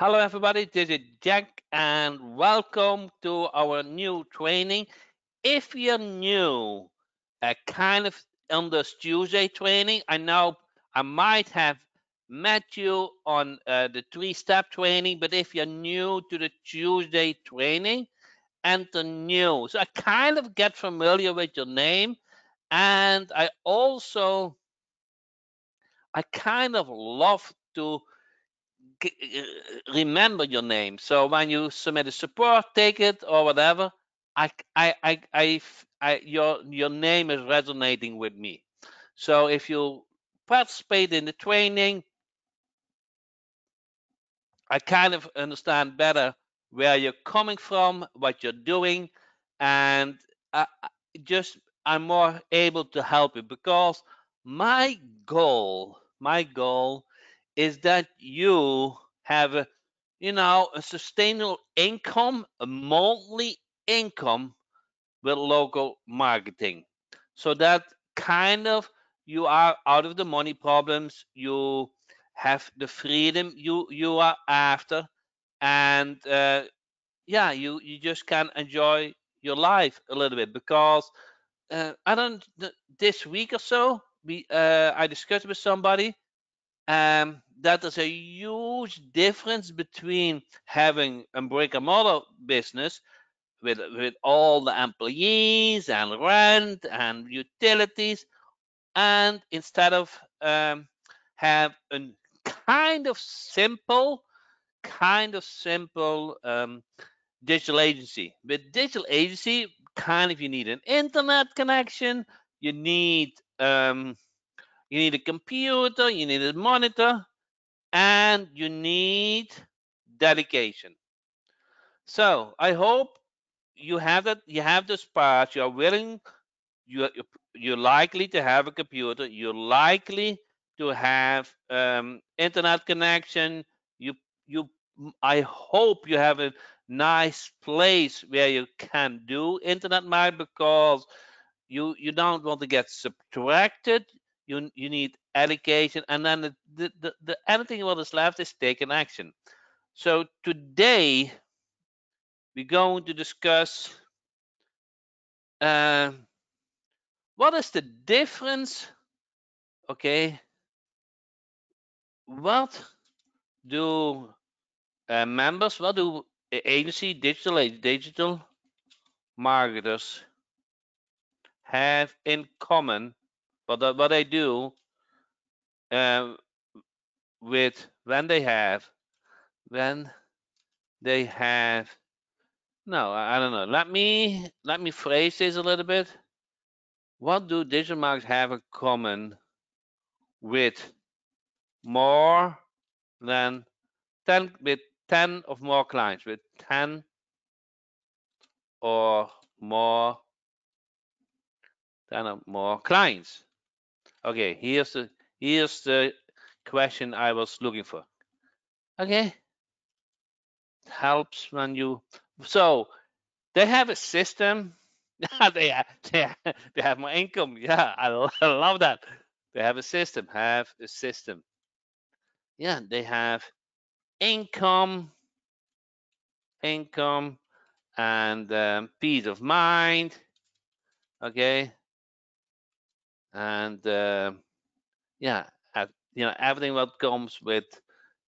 Hello, everybody. This is Jack, and welcome to our new training. If you're new, a kind of on this Tuesday training, I know I might have met you on uh, the three-step training, but if you're new to the Tuesday training, enter new. So I kind of get familiar with your name, and I also I kind of love to Uh, remember your name. So when you submit a support ticket or whatever, I, I, I, I, I, your, your name is resonating with me. So if you participate in the training, I kind of understand better where you're coming from, what you're doing, and I, just I'm more able to help you because my goal, my goal is that you have you know, a sustainable income, a monthly income with local marketing. So that kind of you are out of the money problems, you have the freedom you you are after, and uh, yeah, you you just can enjoy your life a little bit because uh, I don't this week or so we uh, I discussed with somebody um, that there's a huge difference between having a brick and mortar business with with all the employees and rent and utilities, and instead of um, have a kind of simple, kind of simple um, digital agency. With digital agency, kind of you need an internet connection, you need um, you need a computer, you need a monitor, and you need dedication. So I hope you have that you have the spark, you're willing, you you're likely to have a computer, you're likely to have um, internet connection. You you I hope you have a nice place where you can do internet marketing because you you don't want to get subtracted you you need education and then the, the, the, the anything what is left is taking action. So today we're going to discuss uh, what is the difference okay? What do uh, members what do agency digital digital marketers have in common but what they do um, with when they have when they have no I don't know. Let me let me phrase this a little bit. What do digital marketers have in common with more than 10 with 10 of more clients with 10 or more 10 or more clients Okay, here's the here's the question I was looking for. Okay, helps when you so they have a system. they have, they they have more income. Yeah, I, I love that. They have a system. Have a system. Yeah, they have income, income, and um, peace of mind. Okay, and uh, yeah, you know everything what comes with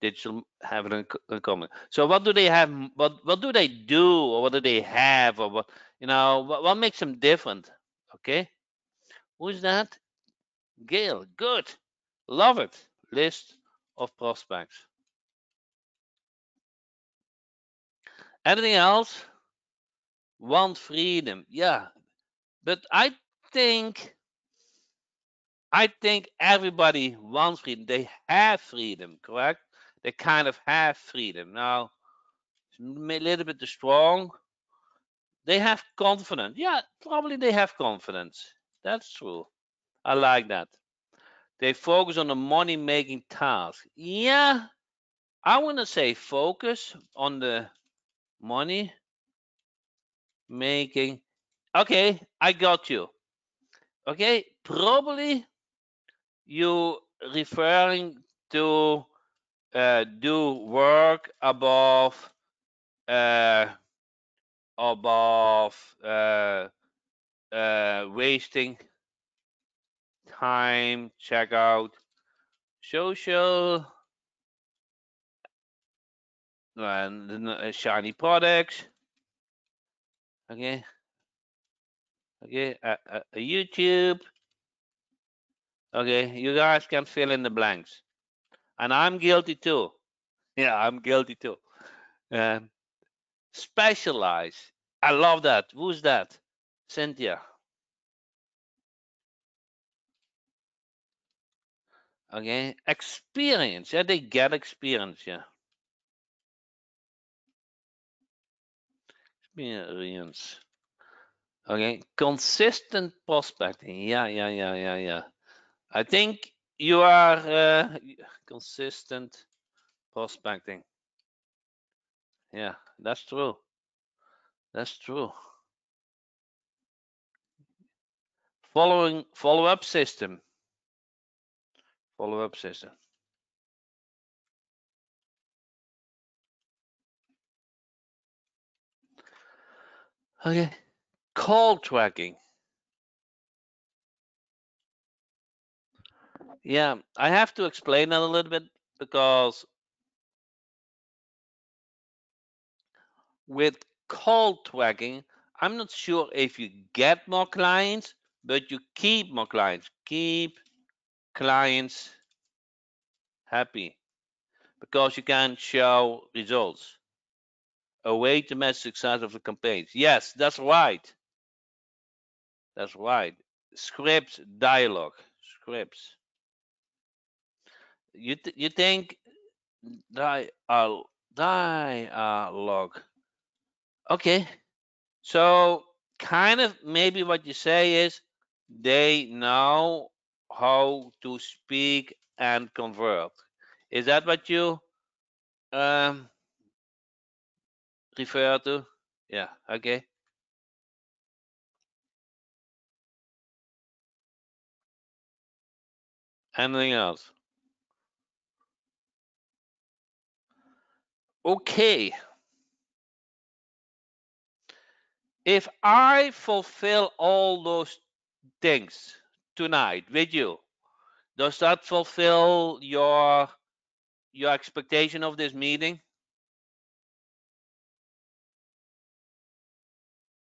digital having in common. So what do they have? What what do they do, or what do they have, or what you know? What, what makes them different? Okay, who's that? Gail. Good, love it. List of prospects. Anything else? Want freedom? Yeah, but I think I think everybody wants freedom. They have freedom, correct? They kind of have freedom. Now, a little bit strong. They have confidence. Yeah, probably they have confidence. That's true. I like that. They focus on the money making task. Yeah, I want to say focus on the money making. Okay, I got you. Okay, probably you referring to uh, do work above uh, above uh, uh, wasting time. Check out social and uh, shiny products. Okay. Okay. Uh, uh, YouTube. Okay. You guys can fill in the blanks. And I'm guilty too. Yeah, I'm guilty too. Um, specialize. I love that. Who's that? Cynthia. Okay. Experience. Yeah, they get experience. Yeah. Experience. Okay. Consistent prospecting. Yeah, yeah, yeah, yeah, yeah. I think you are uh, consistent prospecting. Yeah, that's true. That's true. Following follow-up system. Follow-up system. Okay. Call tracking. Yeah, I have to explain that a little bit because with call tracking, I'm not sure if you get more clients, but you keep more clients. Keep clients happy because you can show results. A way to measure success of the campaigns. Yes, that's right. That's right. Scripts, dialogue, scripts. You th you think dialogue? Dialogue. Okay. So kind of maybe what you say is they know how to speak and convert. Is that what you um, refer to? Yeah, okay. Anything else? Okay. If I fulfill all those things tonight with you, does that fulfill your your expectation of this meeting?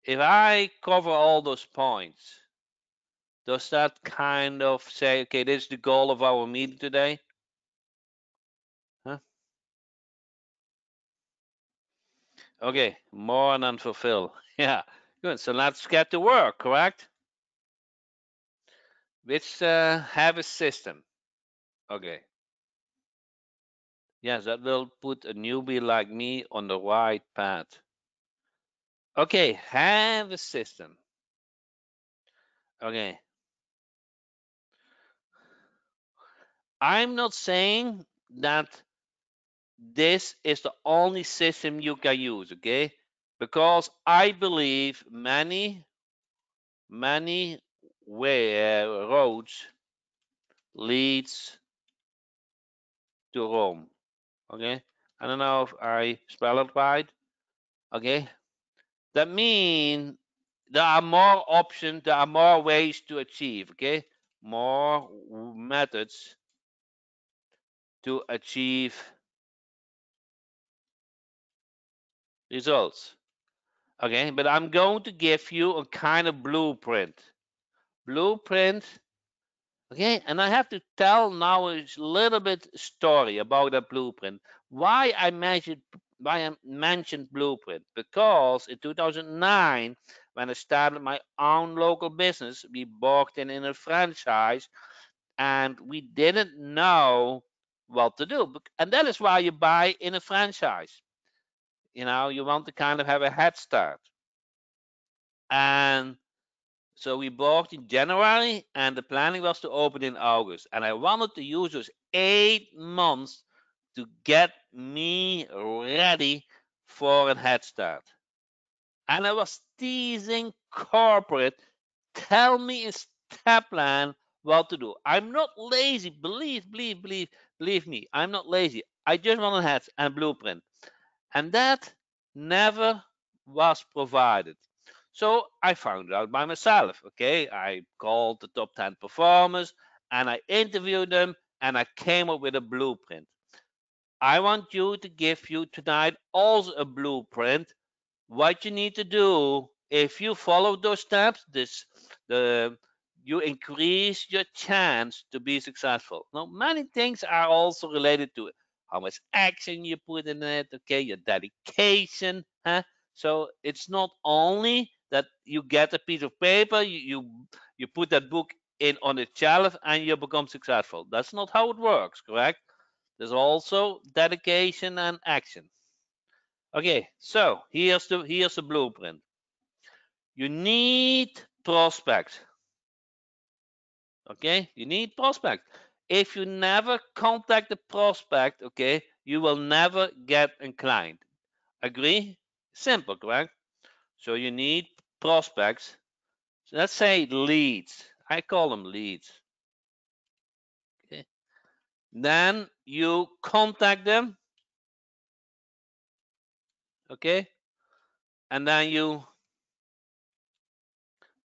If I cover all those points, does that kind of say, okay, this is the goal of our meeting today? Okay, more than fulfill. Yeah, good. So let's get to work, correct? Which uh, have a system. Okay. Yes, that will put a newbie like me on the right path. Okay, have a system. Okay. I'm not saying that this is the only system you can use, okay? Because I believe many, many way, uh, roads leads to Rome, okay? I don't know if I spell it right, okay? That means there are more options, there are more ways to achieve, okay? More methods to achieve results. Okay, but I'm going to give you a kind of blueprint. Blueprint. Okay, and I have to tell now a little bit story about that blueprint. Why I mentioned why I mentioned blueprint because in 2009 when I started my own local business, we bought in in a franchise, and we didn't know what to do. And that is why you buy in a franchise. You know, you want to kind of have a head start. And so we bought in January, and the planning was to open in August. And I wanted to use those eight months to get me ready for a head start. And I was teasing corporate, tell me a step plan what to do. I'm not lazy. Believe, believe, believe, believe me. I'm not lazy. I just want a head and blueprint. And that never was provided. So I found out by myself. Okay, I called the top 10 performers and I interviewed them and I came up with a blueprint. I want you to give you tonight also a blueprint. What you need to do if you follow those steps, this the you increase your chance to be successful. Now, many things are also related to it. How much action you put in it, okay, your dedication, huh? So it's not only that you get a piece of paper, you you, you put that book in on a shelf and you become successful. That's not how it works, correct? There's also dedication and action. Okay, so here's the here's the blueprint. You need prospects. Okay, you need prospect. If you never contact the prospect, okay, you will never get a client. Agree? Simple, correct? So you need prospects. So let's say leads. I call them leads. Okay. Then you contact them. Okay. And then you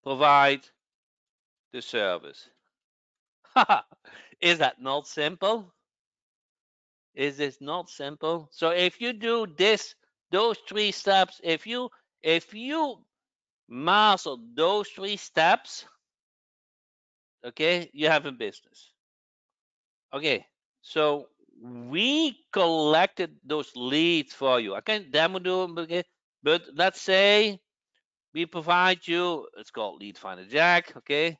provide the service. Is that not simple? Is this not simple? So if you do this, those three steps, if you if you master those three steps, okay, you have a business. Okay, so we collected those leads for you. I can demo them, okay, but let's say we provide you, it's called Lead Finder Jack, okay?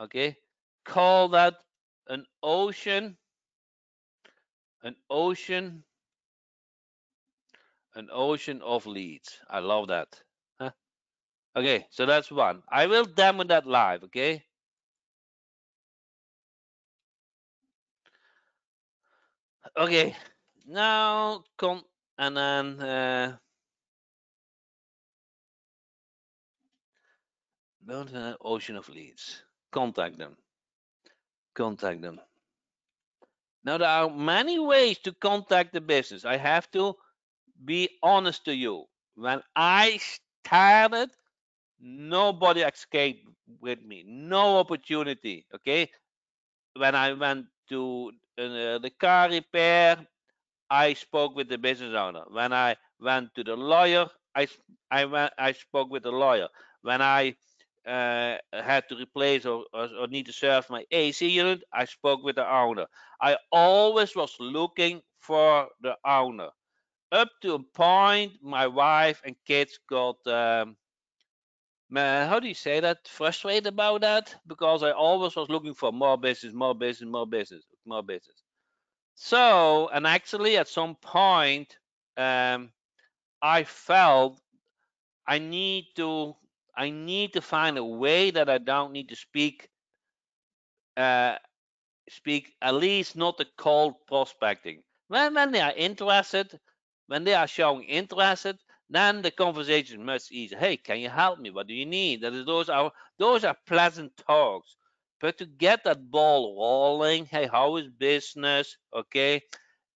Okay, call that an ocean, an ocean, an ocean of leads. I love that. Huh? Okay, so that's one. I will demo that live, okay? Okay, now come and then uh, build an ocean of leads. Contact them. Contact them. Now there are many ways to contact the business. I have to be honest to you. When I started, nobody escaped with me. No opportunity. Okay. When I went to uh, the car repair, I spoke with the business owner. When I went to the lawyer, I I went I spoke with the lawyer. When I uh, had to replace or, or, or, need to serve my AC unit, I spoke with the owner. I always was looking for the owner. Up to a point, my wife and kids got, um, how do you say that, frustrated about that? Because I always was looking for more business, more business, more business, more business. So, and actually at some point, um, I felt I need to I need to find a way that I don't need to speak uh, speak at least not the cold prospecting. When when they are interested, when they are showing interested, then the conversation much easier. Hey, can you help me? What do you need? That is those are those are pleasant talks. But to get that ball rolling, hey, how is business? Okay,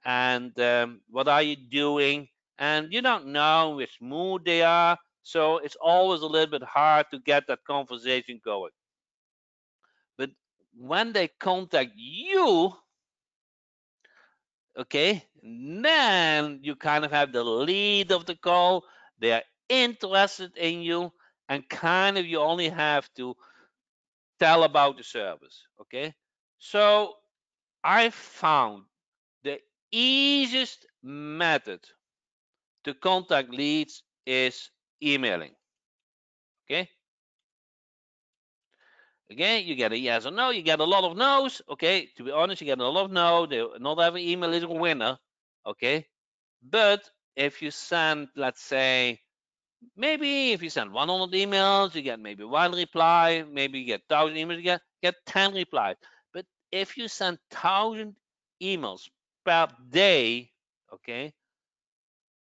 and um, what are you doing? And you don't know which mood they are. So it's always a little bit hard to get that conversation going. But when they contact you, okay, then you kind of have the lead of the call. They are interested in you, and kind of you only have to tell about the service. Okay, so I found the easiest method to contact leads is emailing. Okay. Again, you get a yes or no. You get a lot of no's. Okay. To be honest, you get a lot of no. Not every email is a winner. Okay. But if you send, let's say, maybe if you send 100 emails, you get maybe one reply. Maybe you get 1,000 emails, you get, get 10 replies. But if you send 1,000 emails per day, okay,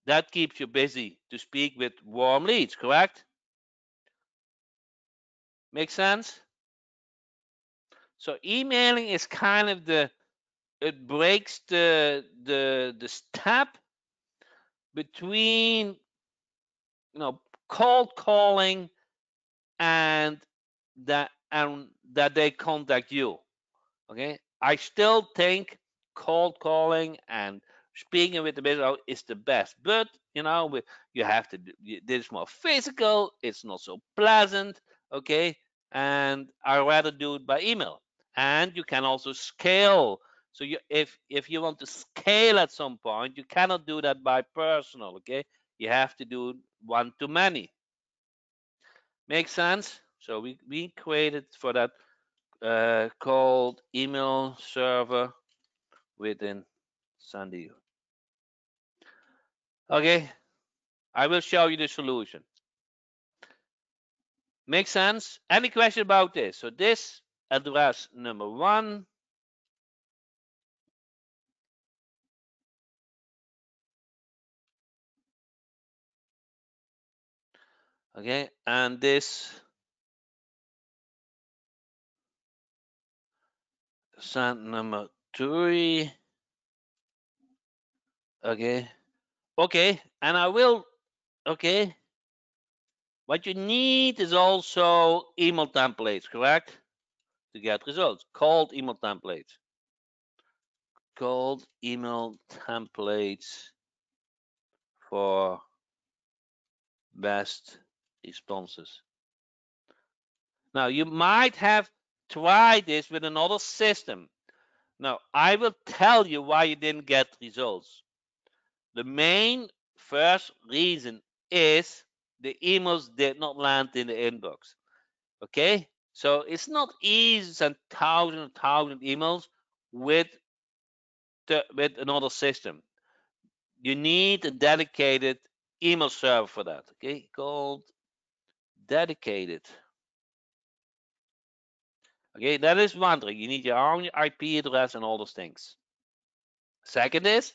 that keeps you busy to speak with warm leads, correct? Make sense? So emailing is kind of the it breaks the the the step between you know cold calling and that and that they contact you okay i still think cold calling and speaking with the business is the best. But you know you have to do this more physical it's not so pleasant okay? And i rather do it by email. And you can also scale. So you if if you want to scale at some point you cannot do that by personal okay? You have to do one to many. Make sense? So we we created for that uh, called email server within Sandio. Okay, I will show you the solution. Make sense? Any question about this? So this address number one. Okay, and this send number three. Okay, okay, and I will, okay, what you need is also email templates, correct? To get results, cold email templates. Cold email templates for best responses. Now you might have tried this with another system. Now I will tell you why you didn't get results. The main first reason is the emails did not land in the inbox. Okay, so it's not easy to send thousands and thousands emails with with another system. You need a dedicated email server for that. Okay, called dedicated. Okay, that is one thing. You need your own IP address and all those things. Second is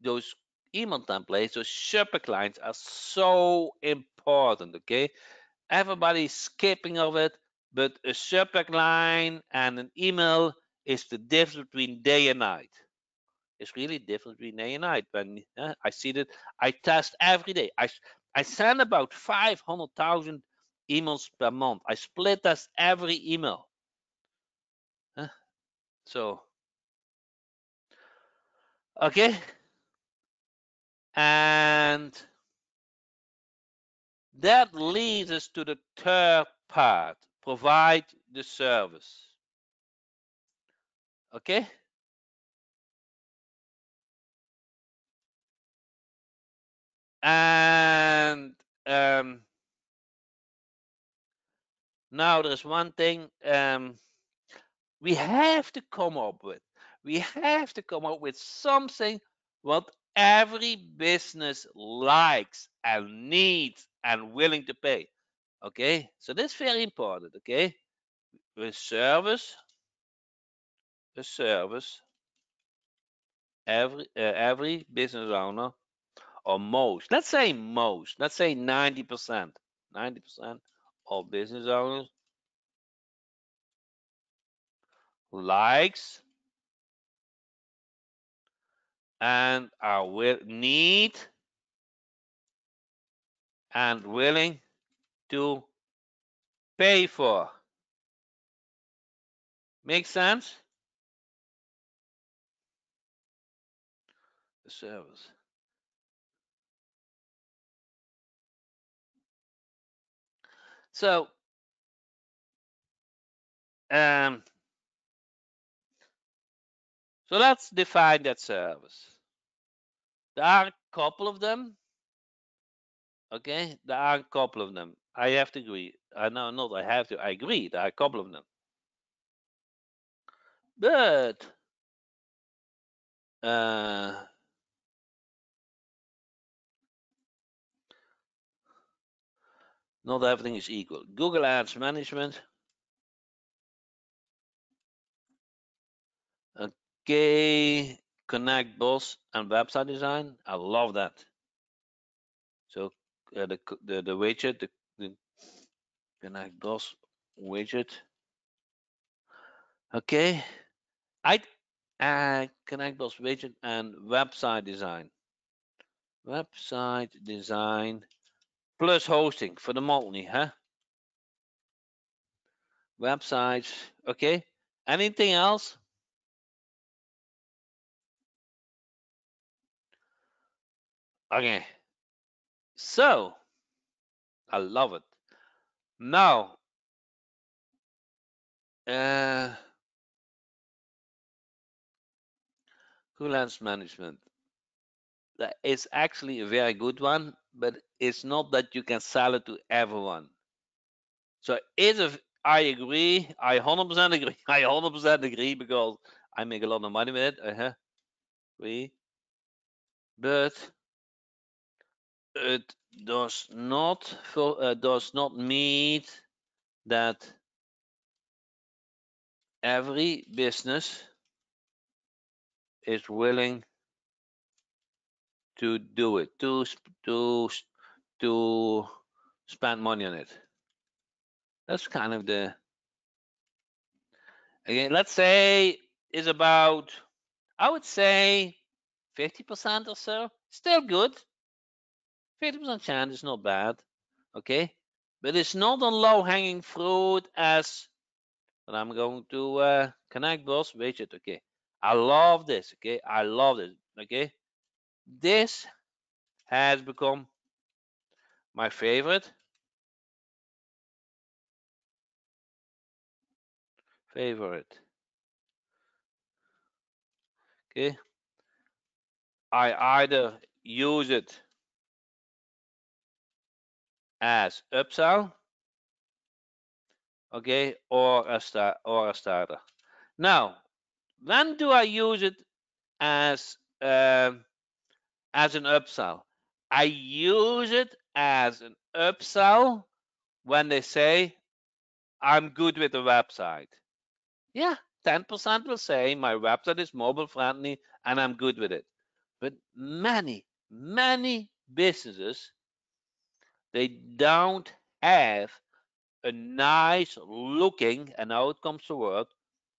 those email templates, those subject lines are so important. Okay, everybody's skipping of it, but a subject line and an email is the difference between day and night. It's really different between day and night. When uh, I see that, I test every day. I I send about five hundred thousand emails per month. I split test every email. Uh, so okay, and that leads us to the third part, provide the service. Okay? And um, now there's one thing um, we have to come up with. We have to come up with something what every business likes and needs and willing to pay. Okay, so that's very important. Okay, the service, the service, every uh, every business owner or most, let's say most, let's say 90%, 90% of business owners likes and are will need and willing to pay for. Make sense? The service. So, um, so let's define that service. There are a couple of them. Okay, there are a couple of them. I have to agree. I know not I have to. I agree. There are a couple of them. But uh, not everything is equal. Google Ads Management. Okay, ConnectBoss and website design. I love that. So uh, the, the the widget, the, the ConnectBoss widget. Okay, I connect ConnectBoss widget and website design. Website design plus hosting for the multi, huh? Websites, okay. Anything else? Okay. So, I love it. Now, uh, Google Business management. That is actually a very good one, but it's not that you can sell it to everyone. So it's a, I agree. I 100% agree. I 100% agree because I make a lot of money with it. Uh -huh. Agree. But it does not uh, does not mean that every business is willing to do it to to to spend money on it. That's kind of the again let's say is about i would say 50% or so. Still good 50% chance is not bad okay? But it's not a low hanging fruit as but i'm going to uh, ConnectBoss widget okay? I love this okay? I love this okay? This has become my favorite. Favorite. Okay? I either use it as upsell okay or a start or a starter. Now when do i use it as um, as an upsell i use it as an upsell when they say i'm good with the website. Yeah 10% will say my website is mobile friendly and i'm good with it. But many many businesses they don't have a nice looking, and now it comes to word,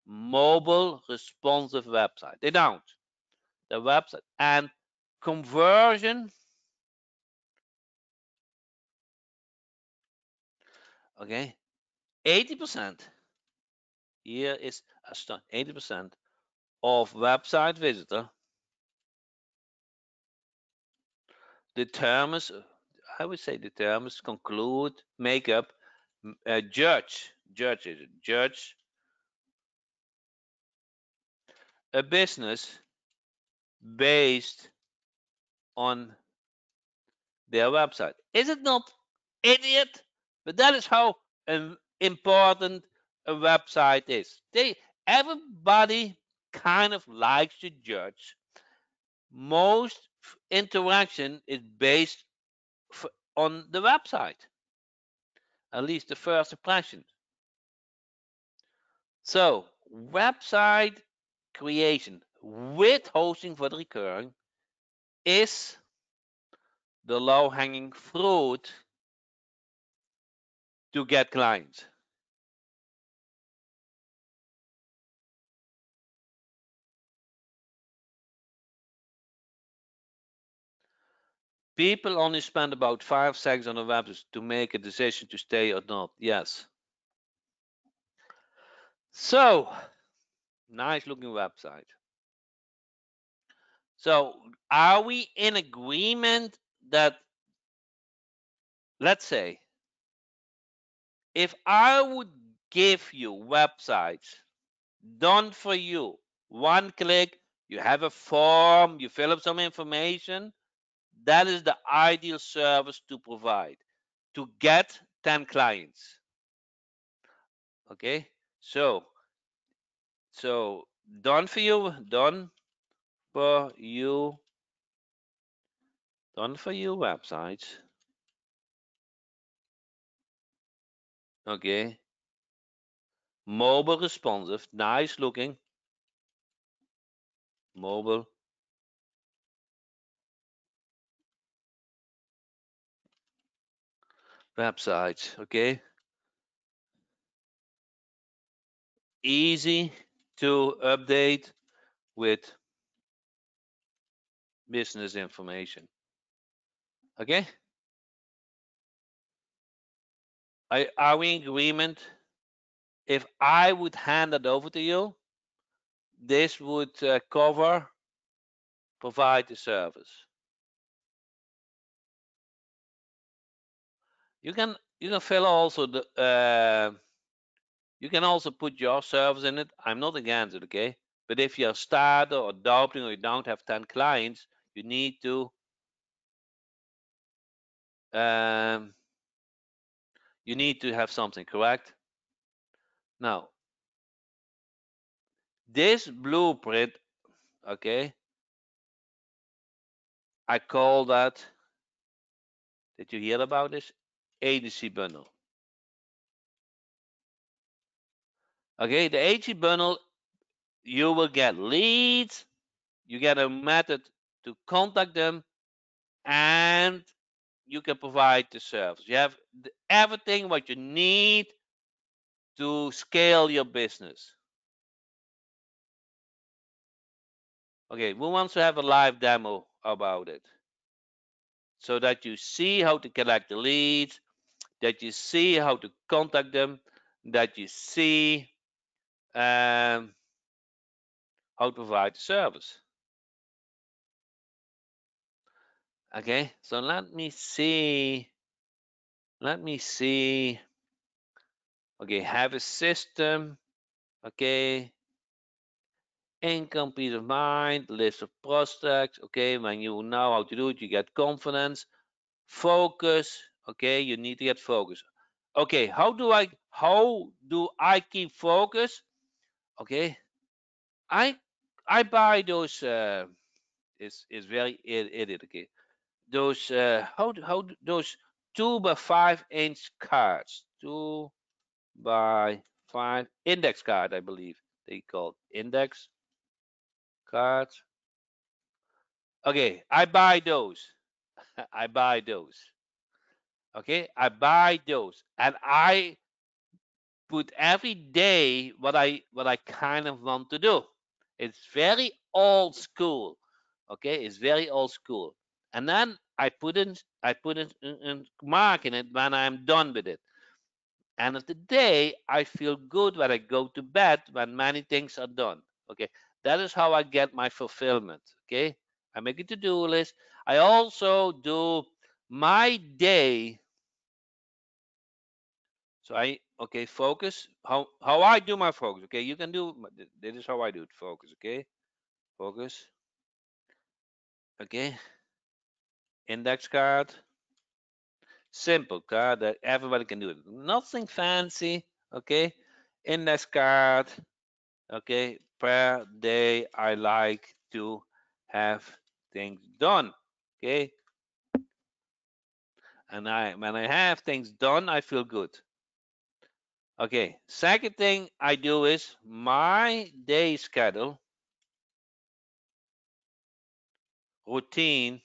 mobile responsive website. They don't. The website and conversion. Okay, 80%. Here is a 80% of website visitor determines, I would say determines, conclude, make up, uh, judge, judge is it, judge a business based on their website. Is it not idiot? But that is how um, important a website is. They everybody kind of likes to judge. Most interaction is based on the website. At least the first impression. So website creation with hosting for the recurring is the low hanging fruit to get clients. People only spend about five seconds on a website to make a decision to stay or not. Yes. So, nice looking website. So, are we in agreement that, let's say, if I would give you websites done for you, one click, you have a form, you fill up some information, that is the ideal service to provide to get 10 clients. Okay, so so done for you, done for you, done for you websites. Okay, mobile responsive, nice looking, mobile websites. Okay, easy to update with business information. Okay? Are, are we in agreement? If I would hand it over to you, this would uh, cover provide the service. You can you can fill also the uh, you can also put your service in it. I'm not against it, okay? But if you're a starter or doubting or you don't have 10 clients, you need to um, you need to have something correct. Now, this blueprint, okay, I call that, did you hear about this? Agency bundle. Okay, the agency bundle, you will get leads, you get a method to contact them, and you can provide the service. You have everything what you need to scale your business. Okay, who wants to have a live demo about it? So that you see how to collect the leads, that you see how to contact them, that you see um, how to provide the service. Okay, so let me see. Let me see. Okay, have a system. Okay. Income, peace of mind, list of prospects. Okay, when you know how to do it, you get confidence. Focus. Okay, you need to get focus. Okay, how do I how do I keep focus? Okay, I I buy those. Uh, it's it's very idiot. Okay, those uh, how how those two by five inch cards, two by five index card, I believe they call index cards. Okay, I buy those. I buy those. Okay, I buy those, and I put every day what I what I kind of want to do. It's very old school. Okay, it's very old school. And then I put in I put in, in, in mark in it when I'm done with it. End of the day, I feel good when I go to bed when many things are done. Okay, that is how I get my fulfillment. Okay, I make a to-do list. I also do my day. So I okay focus. How how I do my focus. Okay, you can do. This is how I do it. Focus. Okay, focus. Okay, index card simple card that everybody can do it nothing fancy okay index card okay per day i like to have things done okay and i when i have things done i feel good okay second thing i do is my day schedule routine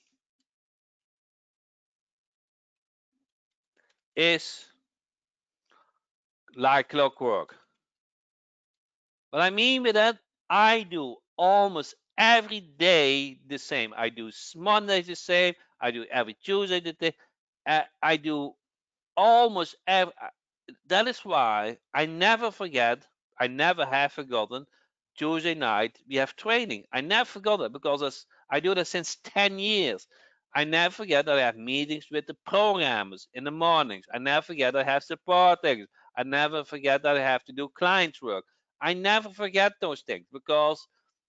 is like clockwork. What I mean with that, I do almost every day the same. I do Monday the same. I do every Tuesday the same. Uh, I do almost every. That is why I never forget. I never have forgotten. Tuesday night we have training. I never forgot it because I do that since 10 years. I never forget that I have meetings with the programmers in the mornings. I never forget I have support things. I never forget that I have to do clients work. I never forget those things because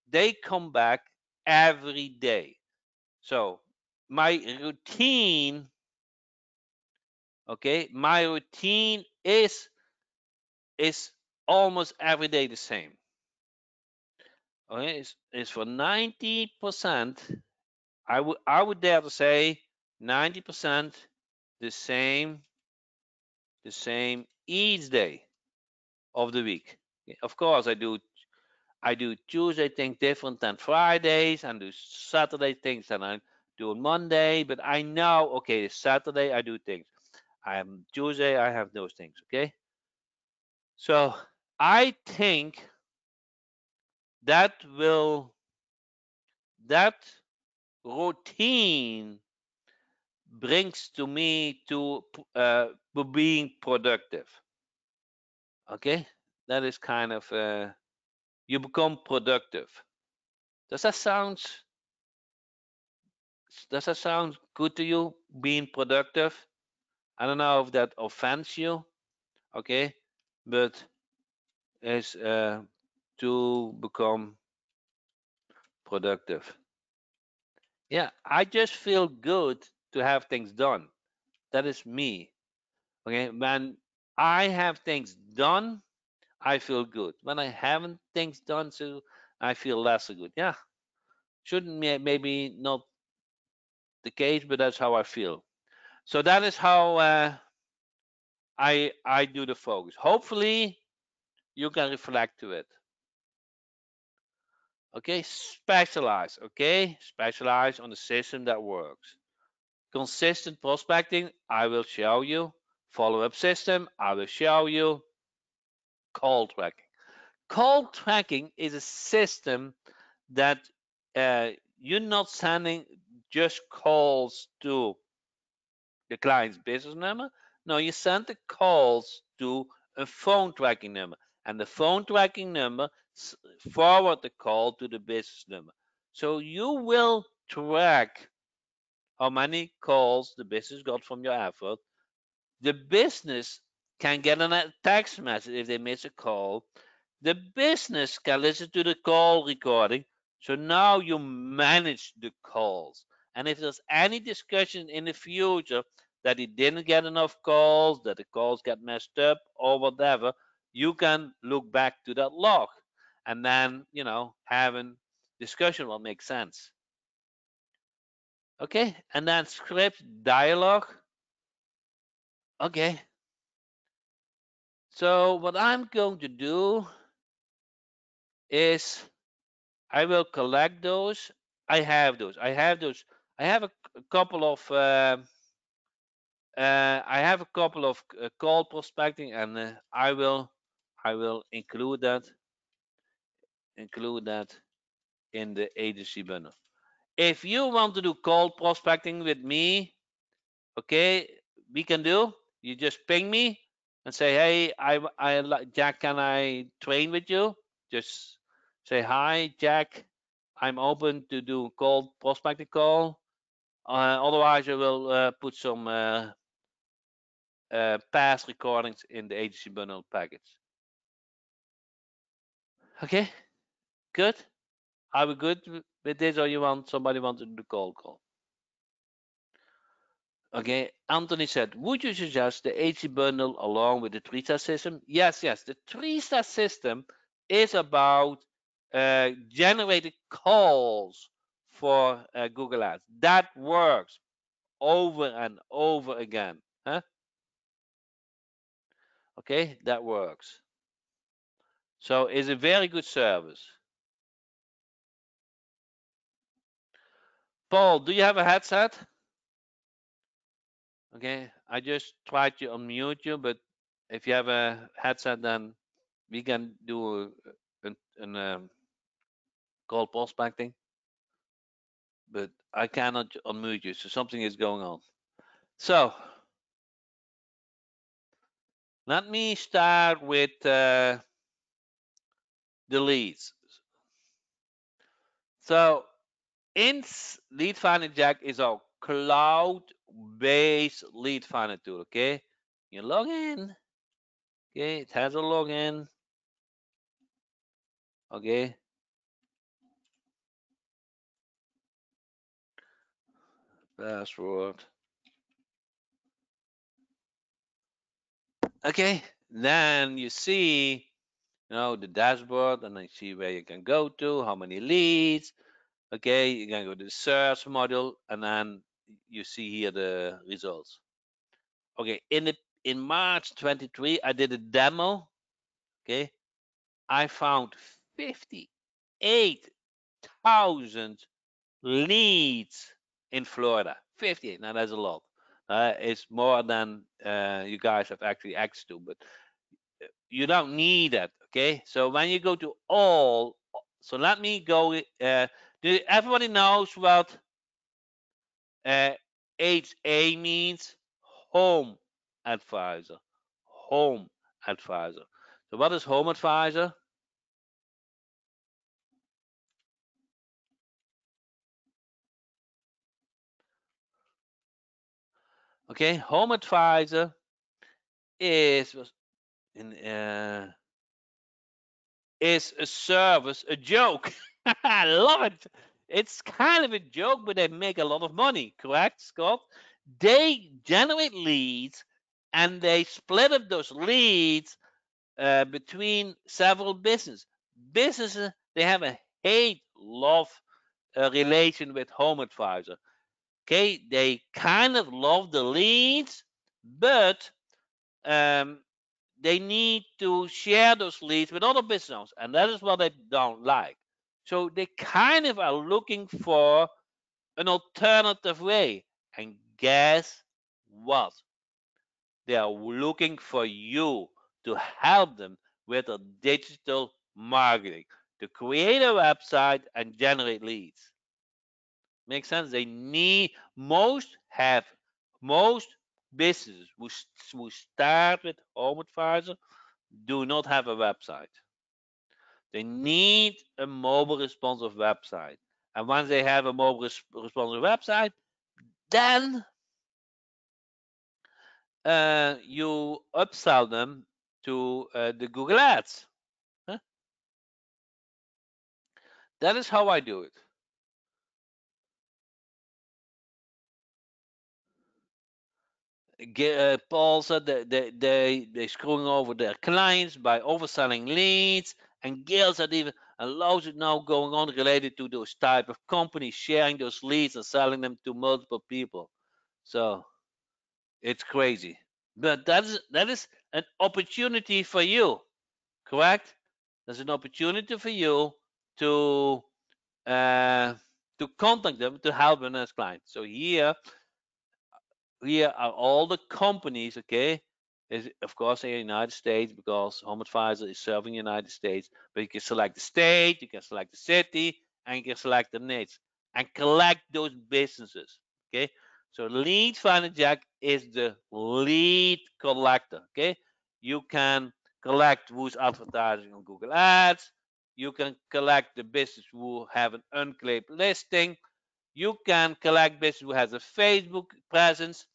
they come back every day. So my routine, okay, my routine is is almost every day the same. Okay, it's, it's for 90% I would I would dare to say 90% the same the same each day of the week. Of course, I do I do Tuesday things different than Fridays and do Saturday things and I do on Monday. But I know okay, Saturday I do things. I'm Tuesday I have those things. Okay, so I think that will that routine brings to me to uh, being productive. Okay, that is kind of uh, you become productive. Does that sound does that sound good to you? Being productive? I don't know if that offends you. Okay, but is uh, to become productive. Yeah, I just feel good to have things done. That is me. Okay, when I have things done, I feel good. When I haven't things done, so I feel less good. Yeah, shouldn't maybe not the case, but that's how I feel. So that is how uh, I I do the focus. Hopefully, you can reflect to it. Okay, specialize. Okay, specialize on the system that works. Consistent prospecting, I will show you. Follow-up system, I will show you. Call tracking. Call tracking is a system that uh, you're not sending just calls to the client's business number. No, you send the calls to a phone tracking number, and the phone tracking number forward the call to the business number. So you will track how many calls the business got from your effort. The business can get a text message if they miss a call. The business can listen to the call recording. So now you manage the calls. And if there's any discussion in the future that he didn't get enough calls, that the calls get messed up or whatever, you can look back to that log and then, you know, having discussion will make sense. Okay, and then script dialogue. Okay. So what I'm going to do is I will collect those. I have those. I have those. I have a, a couple of uh, uh, I have a couple of uh, call prospecting, and uh, I will I will include that include that in the agency bundle. If you want to do call prospecting with me, okay, we can do. You just ping me and say, hey, I, I, Jack, can I train with you? Just say, hi, Jack, I'm open to do cold prospecting call. Uh, otherwise, I will uh, put some uh, past recordings in the agency bundle package. Okay, good. Are we good with this or you want somebody wanted to do cold call? Okay, Anthony said, would you suggest the AC bundle along with the three-star system? Yes, yes. The three-star system is about uh, generating calls for uh, Google Ads. That works over and over again. Huh? Okay, that works. So it's a very good service. Paul, do you have a headset? Okay, I just tried to unmute you, but if you have a headset, then we can do a an um, call prospecting. But I cannot unmute you, so something is going on. So let me start with uh, the leads. So in Lead Finder Jack is our cloud-based lead finder tool. Okay, you log in. Okay, it has a login. Okay. Password. Okay, then you see, you know, the dashboard, and then see where you can go to, how many leads, okay you can go to the search module and then you see here the results. Okay in the in march 23 i did a demo. Okay i found 58,000 leads in florida 58 now that's a lot uh, it's more than uh, you guys have actually access to but uh, you don't need that okay so when you go to all So let me go. Uh, do everybody knows what uh, HA means? Home advisor. Home advisor. So what is home advisor? Okay, home advisor is in uh, is a service, a joke. I love it. It's kind of a joke, but they make a lot of money, correct, Scott? They generate leads and they split up those leads uh, between several businesses. Businesses, they have a hate love uh, relation with Home Advisor. Okay, they kind of love the leads, but um, they need to share those leads with other business and that is what they don't like. So they kind of are looking for an alternative way. And guess what? They are looking for you to help them with a digital marketing to create a website and generate leads. Makes sense? They need most have most businesses who, who start with Home Advisor do not have a website. They need a mobile responsive website. And once they have a mobile res responsive website, then uh, you upsell them to uh, the Google Ads. Huh? That is how I do it. Uh, Paul said that they, they, they're screwing over their clients by overselling leads. And Gail said even allows it now going on related to those type of companies sharing those leads and selling them to multiple people. So it's crazy. But that is that is an opportunity for you, correct? There's an opportunity for you to uh, to contact them to help them as clients. So here here are uh, all the companies, okay? Is of course in the United States because Home Advisor is serving the United States, but you can select the state, you can select the city, and you can select the niche and collect those businesses. Okay. So lead finder jack is the lead collector. Okay. You can collect who's advertising on Google Ads. You can collect the business who have an unclaimed listing. You can collect business who has a Facebook presence.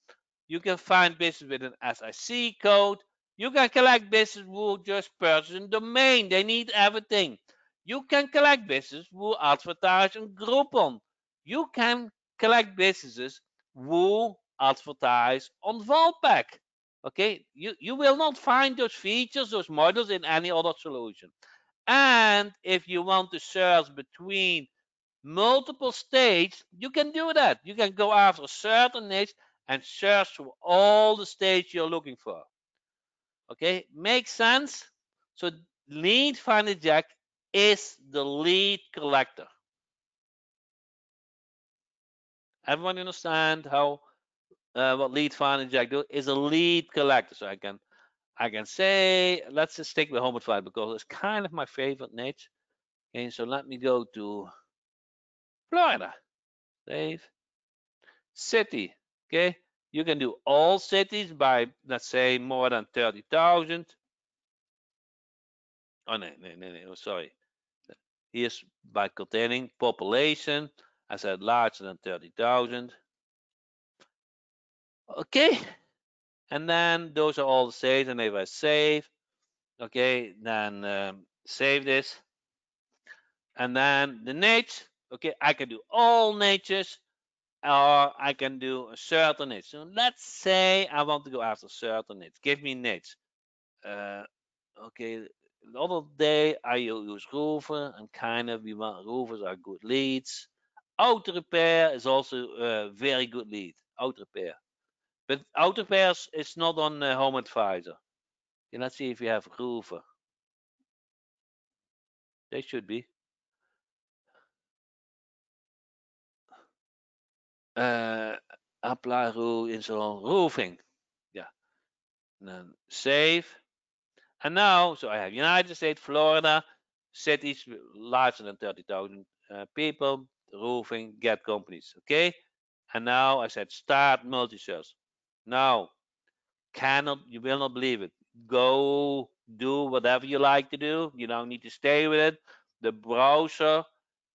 You can find business with an SIC code. You can collect business who just purchase a domain. They need everything. You can collect business who advertise on Groupon. You can collect businesses who advertise on Valpak. Okay, you, you will not find those features, those models in any other solution. And if you want to search between multiple states, you can do that. You can go after a certain niche and search for all the states you're looking for. Okay, makes sense? So lead finder jack is the lead collector. Everyone understand how uh, what lead finder jack do is a lead collector. So I can I can say let's just stick with home advisor because it's kind of my favorite niche. Okay, so let me go to Florida. Save. City. Okay. You can do all cities by, let's say, more than 30,000. Oh, no, no, no, no, sorry. Here's by containing population. I said larger than 30,000. Okay. And then those are all the states. And if I save, okay, then um, save this. And then the niche, Okay, I can do all natures or I can do a certain niche. So let's say I want to go after certain niche. Give me niche. Uh, okay, the other day I use roofer and kind of we want roofers are good leads. Auto repair is also a very good lead. Auto repair, but auto repairs is not on uh, Home Advisor. Okay, let's see if we have roofer. They should be. Uh, apply rule install roofing. Yeah. And then save. And now, so I have United States, Florida, cities larger than 30,000 uh, people, roofing, get companies. Okay. And now I said start multi-source. Now, cannot, you will not believe it. Go do whatever you like to do. You don't need to stay with it. The browser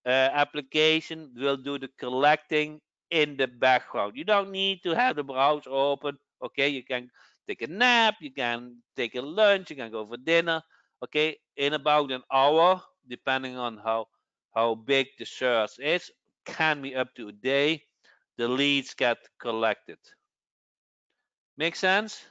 uh, application will do the collecting in the background. You don't need to have the browser open. Okay, you can take a nap, you can take a lunch, you can go for dinner. Okay, in about an hour, depending on how how big the search is, can be up to a day. The leads get collected. Make sense?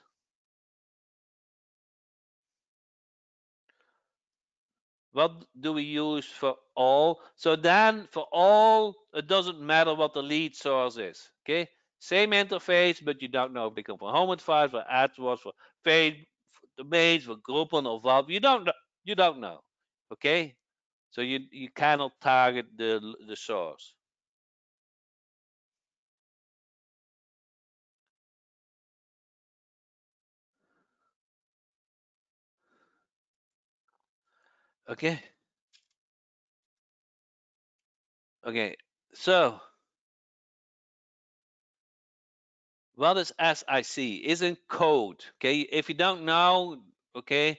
What do we use for all? So then for all, it doesn't matter what the lead source is. Okay. Same interface, but you don't know if they come from home advice, for AdWords, for for domains, for Groupon or Valve. You don't know. You don't know. Okay. So you you cannot target the the source. Okay. Okay. So what is SIC? Isn't code. Okay. If you don't know, okay,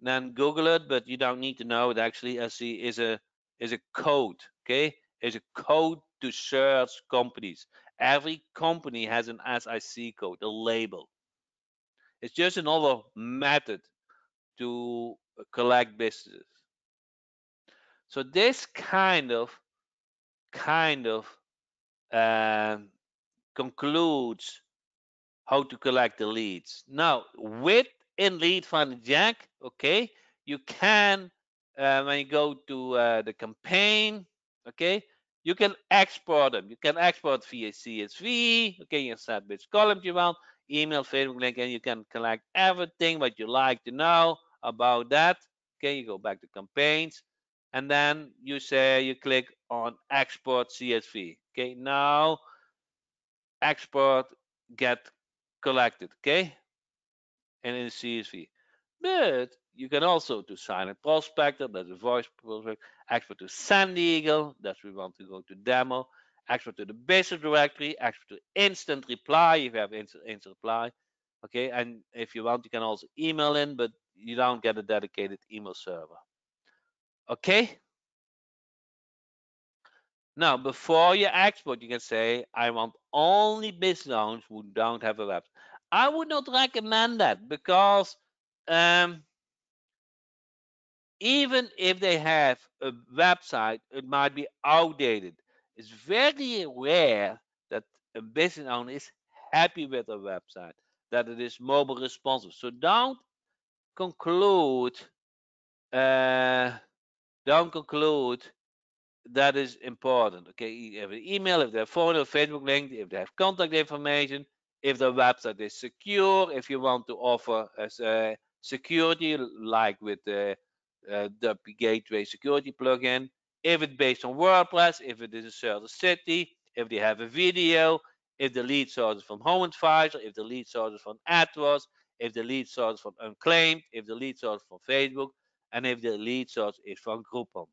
then Google it, but you don't need to know it actually. SIC is a is a code. Okay. Is a code to search companies. Every company has an SIC code, a label. It's just another method to collect businesses. So this kind of kind of uh, concludes how to collect the leads. Now, with in Lead Finder Jack, okay, you can uh, when you go to uh, the campaign, okay, you can export them. You can export via CSV. Okay, you set which column you want, email, Facebook link, and you can collect everything what you like to know about that. Okay, you go back to campaigns and then you say you click on export CSV. Okay, now export get collected. Okay, and in CSV. But you can also do silent prospector, that's a voice prospect, export to SendEagle, that's we want to go to demo, export to the business directory, export to instant reply if you have instant, instant reply. Okay, and if you want, you can also email in, but you don't get a dedicated email server. Okay. Now, before you export, you can say, I want only business owners who don't have a website. I would not recommend that because um, even if they have a website, it might be outdated. It's very rare that a business owner is happy with a website, that it is mobile responsive. So don't conclude uh, don't conclude that is important. Okay, you have an email, if they have phone or Facebook link, if they have contact information, if the website is secure, if you want to offer as a security like with the uh, the Gateway security plugin, if it's based on WordPress, if it is a certain city, if they have a video, if the lead source is from Home Advisor, if the lead source is from AdWords, if the lead source is from Unclaimed, if the lead source is from Facebook, and if the lead source is from Groupon.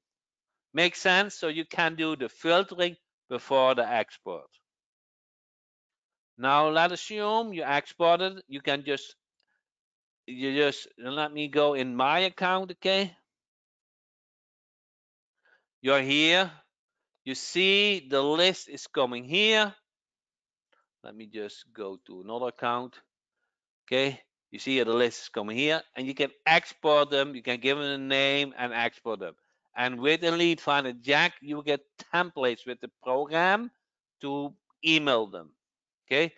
Makes sense? So you can do the filtering before the export. Now let's assume you exported. You can just you just let me go in my account, okay? You're here. You see the list is coming here. Let me just go to another account. Okay, you see the list is coming here and you can export them. You can give them a name and export them. And with the lead finder jack, you get templates with the program to email them. Okay.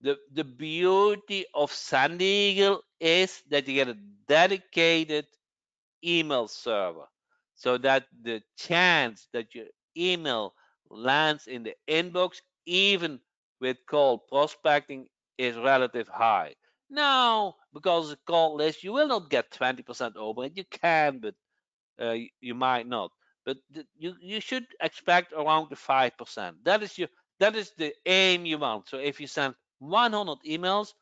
The, the beauty of SendEagle is that you get a dedicated email server so that the chance that your email lands in the inbox, even with cold prospecting, is relative high. Now, because cold list, you will not get 20% open. You can, but uh, you, you, might not. But the, you you should expect around the five percent. That is your that is the aim you want. So if you send 100 emails,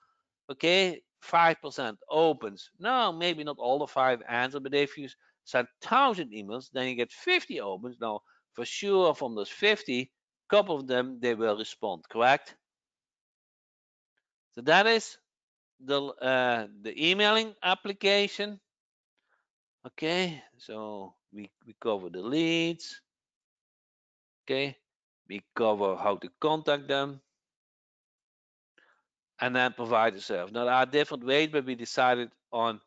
okay, five percent opens. No, maybe not all the five answer, but if you send 1,000 emails, then you get 50 opens. Now, for sure, from those 50, couple of them, they will respond, correct? So that is the, uh, the emailing application. Okay, so we, we cover the leads. Okay, we cover how to contact them and then provide the service. Now there are different ways, but we decided on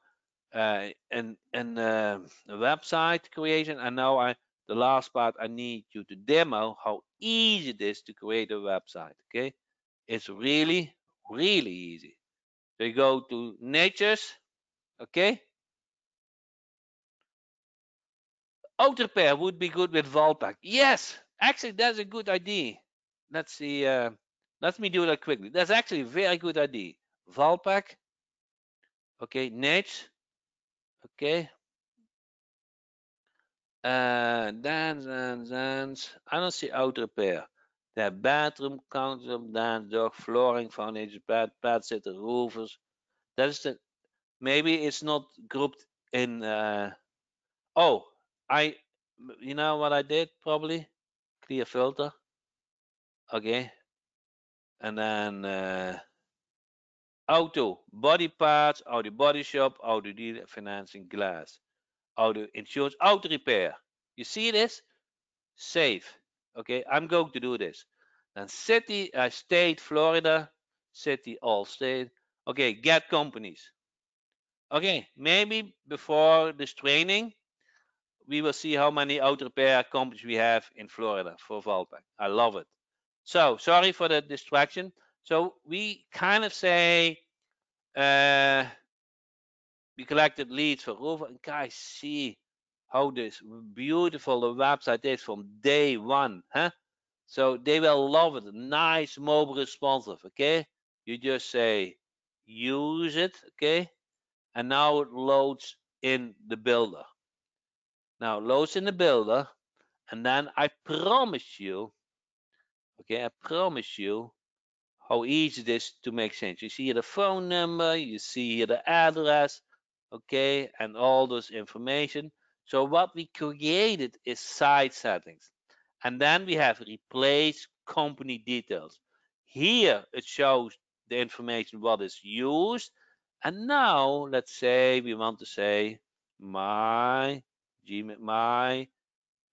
uh, an, an uh, a website creation. And now I, the last part, I need you to demo how easy it is to create a website. Okay, it's really, really easy. You go to Natures. Okay. outer pair would be good with Valpak. Yes, actually, that's a good idea. Let's see. Uh, let me do that quickly. That's actually a very good idea. Valpak. Okay, Nate. Okay. Uh, dance, dance, dance. I don't see outer repair. The bathroom, counter, dance, dog, flooring, foundation, bed, bed sitter, roofers. That is the. Maybe it's not grouped in. Uh, oh, I. You know what I did? Probably clear filter. Okay, and then uh, auto body parts, auto body shop, auto dealer financing glass, auto insurance, auto repair. You see this? Save. Okay, I'm going to do this. And city, uh, state, Florida, city, all state. Okay, get companies. Okay, maybe before this training, we will see how many auto repair companies we have in Florida for Valpak. I love it. So sorry for the distraction. So we kind of say uh, we collected leads for Rover and guys see how this beautiful the website is from day one, huh? So they will love it. Nice, mobile, responsive. Okay, you just say use it. Okay, and now it loads in the builder. Now loads in the builder, and then I promise you Okay, I promise you how easy it is to make change. You see here the phone number, you see here the address, okay, and all those information. So what we created is site settings. And then we have replace company details. Here it shows the information what is used. And now let's say we want to say my gmail my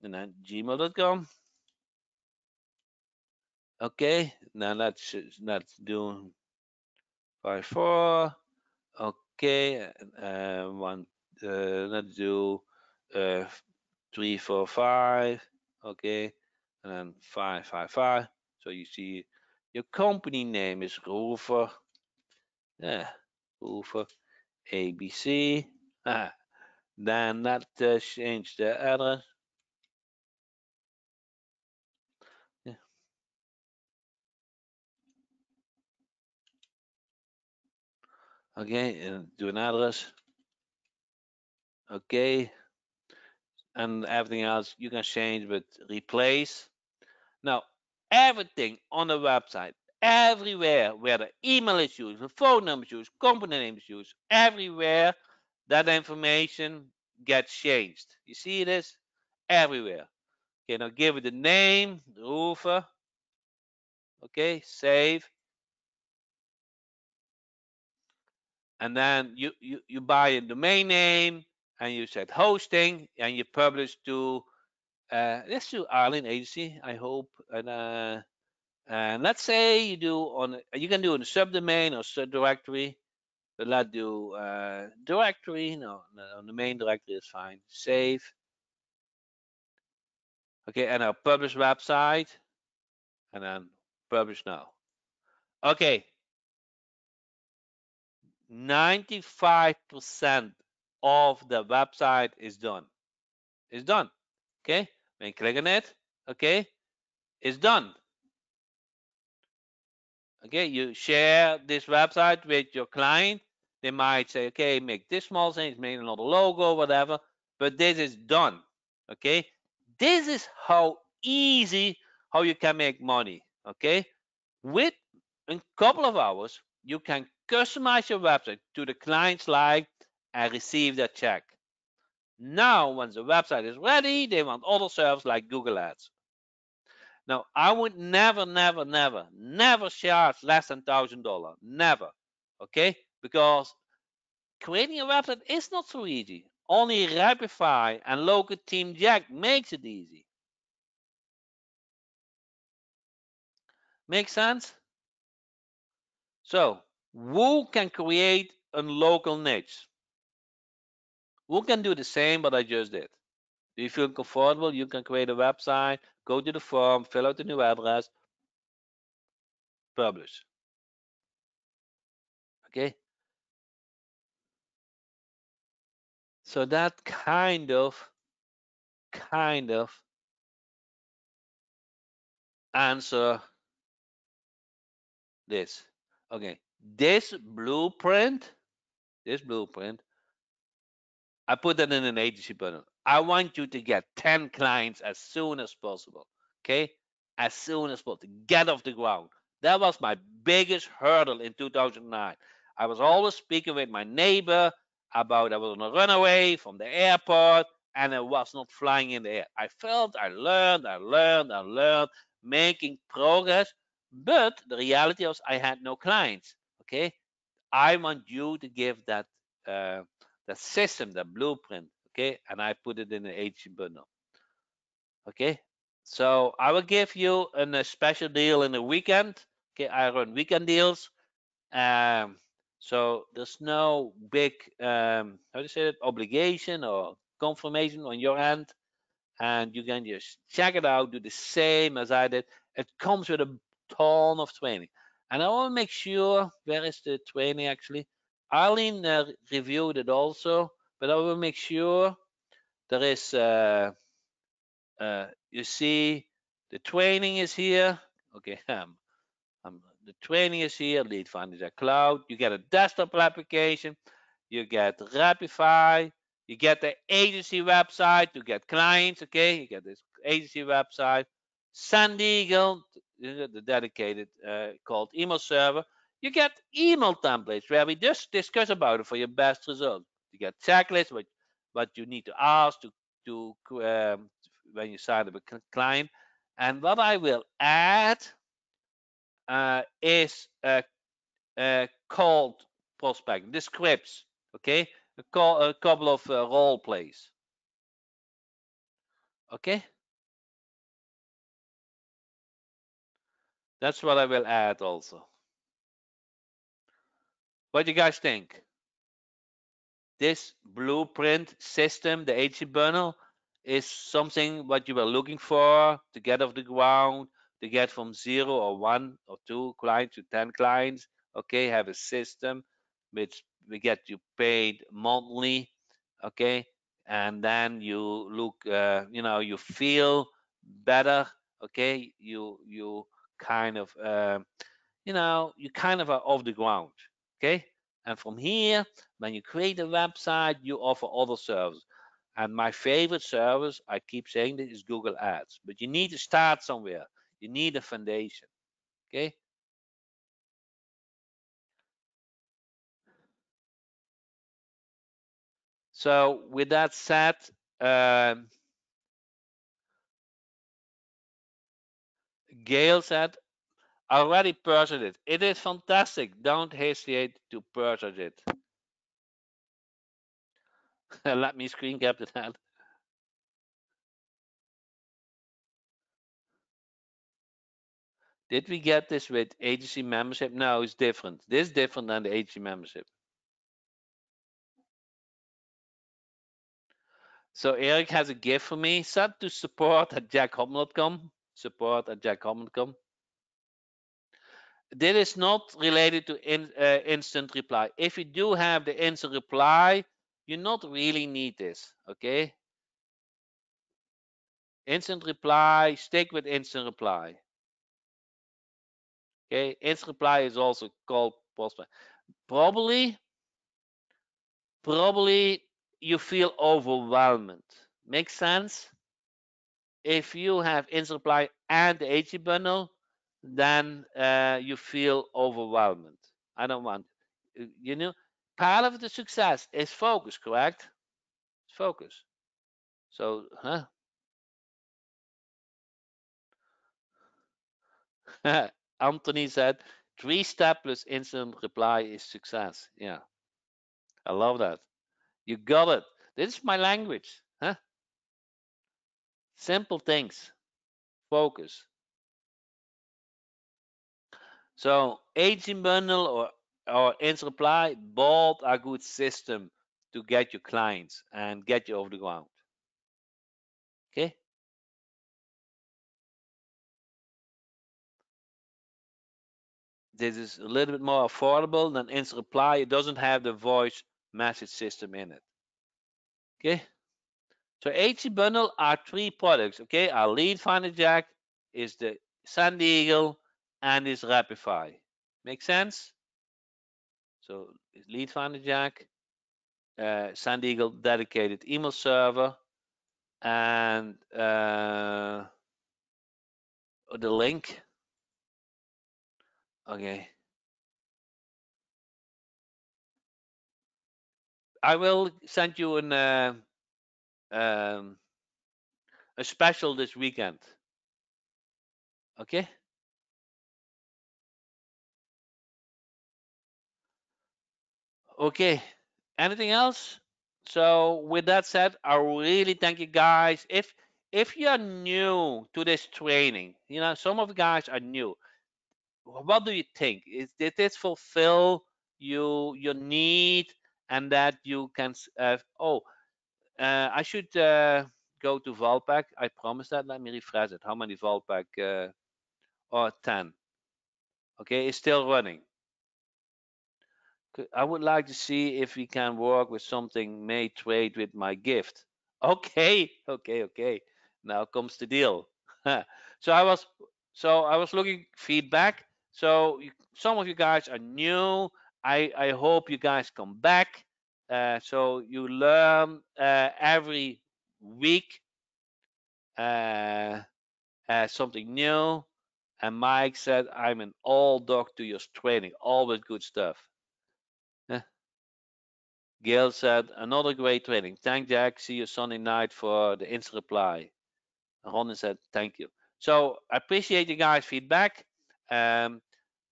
and then gmail.com Okay, now let's let's do five four. Okay, uh, one. Uh, let's do uh, three four five. Okay, and then five five five. So you see, your company name is Rover. Yeah, Rover ABC. Ah, then let's uh, change the address. Okay, and do an address. Okay. And everything else you can change but replace. Now, everything on the website, everywhere where the email is used, the phone number is used, company name is used, everywhere that information gets changed. You see this? Everywhere. Okay, now give it the name, the roofer. Okay, save. and then you, you, you buy a domain name and you set hosting and you publish to uh, let's do Arlene agency I hope and uh, and let's say you do on you can do a subdomain or subdirectory but let's do uh, directory no, no the main directory is fine save. Okay and our publish website and then publish now. Okay. 95% of the website is done. It's done. Okay. When click on it, okay, it's done. Okay, you share this website with your client. They might say, okay, make this small change, make another logo, whatever, but this is done. Okay, this is how easy how you can make money. Okay, with a couple of hours, you can customize your website to the client's like and receive that check. Now, once the website is ready, they want other services like Google Ads. Now, I would never, never, never, never charge less than thousand dollars. Never. Okay? Because creating a website is not so easy. Only Rapify and local team Jack makes it easy. Make sense? So, who can create a local niche? Who can do the same what I just did? Do you feel comfortable? You can create a website, go to the form, fill out the new address, publish. Okay. So that kind of, kind of answer this. Okay, this blueprint, this blueprint, I put that in an agency bundle. I want you to get 10 clients as soon as possible. Okay, as soon as possible. To get off the ground. That was my biggest hurdle in 2009. I was always speaking with my neighbor about I was on a runaway from the airport and I was not flying in the air. I felt I learned, I learned, I learned, making progress, but the reality was I had no clients. Okay, I want you to give that uh, that system, that blueprint. Okay, and I put it in the agency bundle. Okay, so I will give you an, a special deal in the weekend. Okay, I run weekend deals. Um, so there's no big um, how do you say it obligation or confirmation on your end, and you can just check it out, do the same as I did. It comes with a ton of training. And I want to make sure, where is the training actually? Arlene uh, reviewed it also, but I will make sure there is, uh, uh, you see, the training is here. Okay, um, um, the training is here, Lead Finder Cloud. You get a desktop application, you get Rapify, you get the agency website to get clients, okay? You get this agency website, SendEagle, the dedicated uh, called email server, you get email templates where we just discuss about it for your best result. You get checklists, what, what you need to ask to, to um, when you sign up a client. And what I will add uh, is a, a prospect, the scripts, okay? A, call, a couple of uh, role plays. Okay? That's what I will add also. What do you guys think? This blueprint system, the HC bundle, is something what you were looking for to get off the ground, to get from zero or one or two clients to 10 clients. Okay, have a system which we get you paid monthly. Okay, and then you look, uh, you know, you feel better. Okay, you you kind of, uh, you know, you kind of are off the ground. Okay. And from here, when you create a website, you offer other services. And my favorite service, I keep saying this, is Google Ads. But you need to start somewhere. You need a foundation. Okay. So with that said, um, Gail said, already purchased it. It is fantastic. Don't hesitate to purchase it. Let me screen capture that. Did we get this with agency membership? No, it's different. This is different than the agency membership. So Eric has a gift for me. Set to support at jackhopman.com. Support at jackhopman.com this is not related to in, uh, instant reply. If you do have the instant reply, you not really need this, okay? Instant reply, stick with instant reply. Okay, instant reply is also called prospect. Probably, probably you feel overwhelmed. Makes sense? If you have instant reply and the HC bundle, then uh, you feel overwhelmed. I don't want, you know, part of the success is focus, correct? It's Focus. So, huh? Anthony said, three step plus instant reply is success. Yeah. I love that. You got it. This is my language. Huh? Simple things. Focus. So agent bundle or or reply, both are good system to get your clients and get you over the ground. Okay. This is a little bit more affordable than reply. It doesn't have the voice message system in it. Okay. So HC bundle are three products. Okay, our lead finder jack is the SendEagle and is Rapify. Make sense? So lead finder jack, uh, SendEagle dedicated email server, and uh, the link. Okay. I will send you an uh, um, a special this weekend. Okay. Okay. Anything else? So with that said, I really thank you guys. If if you're new to this training, you know, some of the guys are new. What do you think? Is did this fulfill you your need and that you can uh, oh uh, I should uh, go to Valpak. I promise that. Let me refresh it. How many Valpak? Uh, or 10. Okay, it's still running. I would like to see if we can work with something may trade with my gift. Okay, okay, okay. Now comes the deal. so I was so I was looking feedback. So some of you guys are new. I I hope you guys come back. Uh, so you learn uh, every week uh, uh something new. And Mike said, I'm an all dog to your training, always good stuff. Gail said, another great training. Thank Jack. See you Sunday night for the instant reply. Ron said, thank you. So I appreciate you guys' feedback. Um,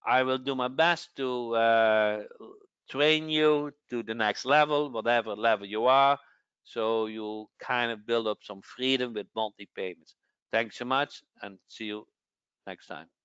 I will do my best to uh, train you to the next level, whatever level you are, so you kind of build up some freedom with monthly payments. Thanks so much and see you next time.